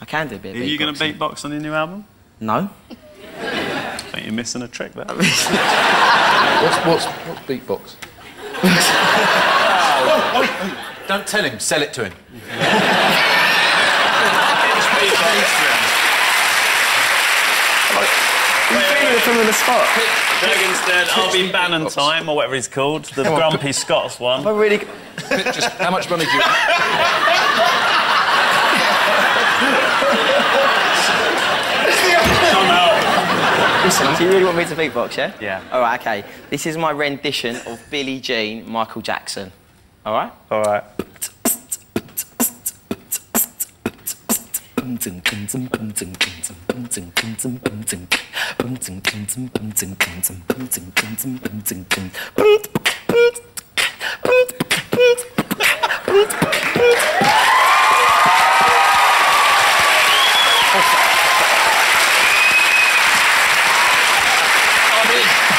I can do a bit Are you going to beatbox on your new album? No. I think you're missing a trick there. What's, what's, what's beatbox? Don't tell him, sell it to him. From the spot. Dragons' Den, I'll be Bannon beatbox. time, or whatever he's called. The Grumpy Scots one. I really. Just how much money do you... Listen, do you really want me to beatbox, yeah? Yeah. All right, okay. This is my rendition of Billie Jean, Michael Jackson. All right? All right.